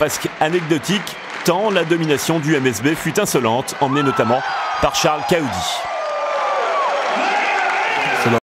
presque anecdotique, tant la domination du MSB fut insolente, emmenée notamment par Charles Caoudi.